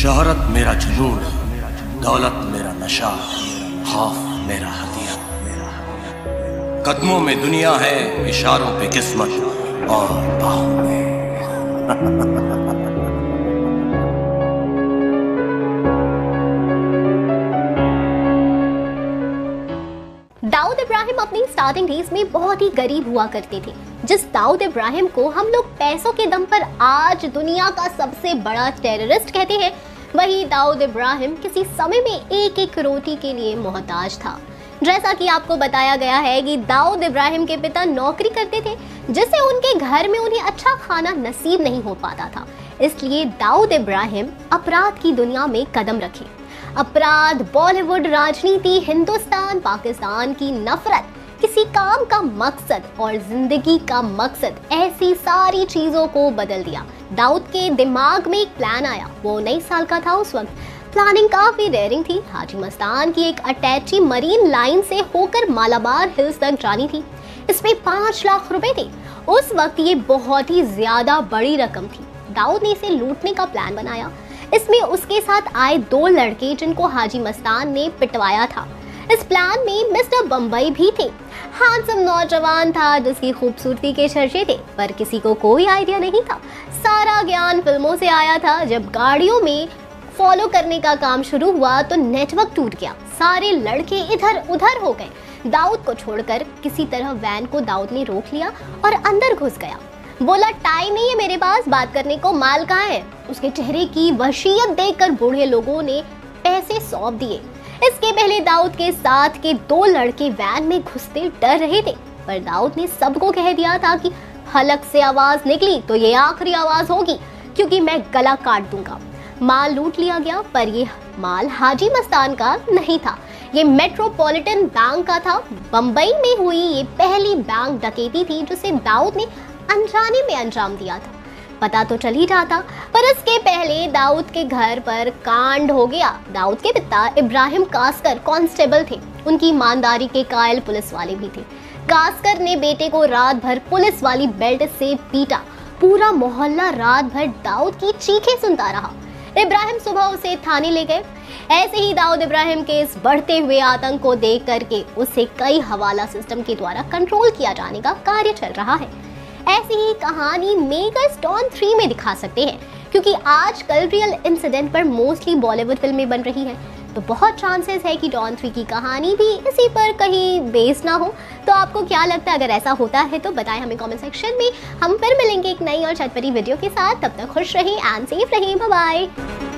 शोहरत मेरा जुनून, दौलत मेरा नशा, खौफ मेरा हथियार कदमों में दुनिया है, इशारों पे किस्मत और बाहों में। दाऊद इब्राहिम अपनी स्टार्टिंग डेज़ में बहुत ही गरीब हुआ करते थे। जिस दाऊद इब्राहिम को हम लोग पैसों के दम पर आज दुनिया का सबसे बड़ा टेररिस्ट कहते हैं वही दाऊद इब्राहिम किसी समय में एक एक रोटी के लिए मोहताज था। जैसा कि आपको बताया गया है कि दाऊद इब्राहिम के पिता नौकरी करते थे, जिससे उनके घर में उन्हें अच्छा खाना नसीब नहीं हो पाता था। इसलिए दाऊद इब्राहिम अपराध की दुनिया में कदम रखे। अपराध, बॉलीवुड राजनीति, हिंदुस्तान, पाकिस्तान की नफरत, किसी काम का मकसद और ज़िंदगी का मकसद, ऐसी सारी चीज़ों को बदल दिया। दाऊद के दिमाग में एक प्लान आया। वो उन्नीस साल का था उस वक्त। प्लानिंग काफ़ी डेयरिंग थी। हाजी मस्तान की एक अटैची मरीन लाइन से होकर मालाबार हिल्स तक जानी थी। इसमें पाँच लाख रुपए थे। उस वक्त ये बहुत ही ज़्यादा बड़ी रकम थी। दाऊद ने इसे लूटने का प्लान बनाया। इसमें उसके साथ आए दो लड़के जिनको हाजी मस्तान ने पिटवाया था। इस प्लान में मिस्टर बम्बई भी थे। हैंडसम नौजवान था, जिसकी खूबसूरती के चर्चे थे, पर किसी को कोई आइडिया नहीं था। सारा ज्ञान फ़िल्मों से आया था। जब गाड़ियों में फॉलो करने का काम शुरू हुआ तो नेटवर्क टूट गया। सारे लड़के इधर उधर हो गए। दाऊद को छोड़कर किसी तरह वैन को दाऊद ने रोक लिया और अंदर घुस गया। बोला, टाइम नहीं है मेरे पास, बात करने को माल कहाँ है? उसके चेहरे की वशीयत देखकर बूढ़े लोगों ने पैसे सौंप दिए। इसके पहले दाऊद के साथ के दो लड़के वैन में घुसते डर रहे थे, पर दाऊद ने सबको कह दिया था कि हलक से आवाज़ निकली तो ये आखिरी आवाज़ होगी, क्योंकि मैं गला काट दूँगा। माल लूट लिया गया, पर ये माल हाजी मस्तान का नहीं था। ये मेट्रोपॉलिटन बैंक का था। बम्बई में हुई ये पहली बैंक डकैती थी, जिसे दाऊद ने अनजाने में अंजाम दिया था। पता तो चल ही जाता, पर इसके पहले दाऊद के घर पर कांड हो गया। दाऊद के पिता इब्राहिम कास्कर कांस्टेबल थे। उनकी ईमानदारी के कायल पुलिस वाले भी थे। कास्कर ने बेटे को रात भर पुलिस वाली बेल्ट से पीटा। पूरा मोहल्ला रात भर दाऊद की चीखें सुनता रहा। इब्राहिम सुबह उसे थाने ले गए। ऐसे ही दाऊद इब्राहिम के इस बढ़ते हुए आतंक को देख करके उसे कई हवाला सिस्टम के द्वारा कंट्रोल किया जाने का कार्य चल रहा है। ऐसी ही कहानी मेगा डॉन थ्री में दिखा सकते हैं, क्योंकि आजकल रियल इंसिडेंट पर मोस्टली बॉलीवुड फ़िल्में बन रही हैं। तो बहुत चांसेस है कि डॉन थ्री की कहानी भी इसी पर कहीं बेस ना हो। तो आपको क्या लगता है, अगर ऐसा होता है तो बताएँ हमें कमेंट सेक्शन में। हम फिर मिलेंगे एक नई और चटपटी वीडियो के साथ। तब तक खुश रहें एंड सेफ़ रहें बाय बाय